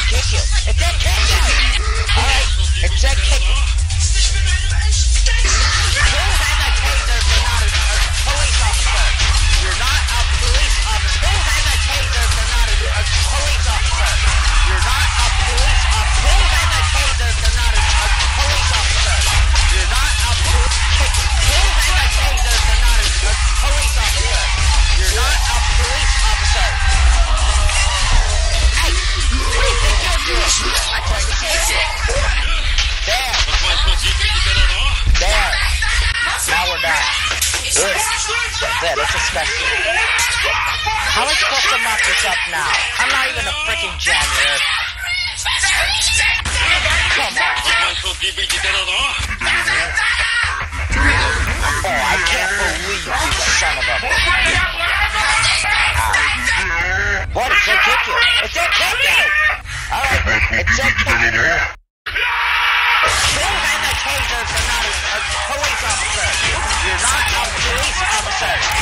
that gets you. If that gets you. There. Now we're that's a special. How I supposed to mop this up now? I'm not even a freaking janitor. It's a predator. Don't hang a taser for not a, a police officer. You're not a police officer.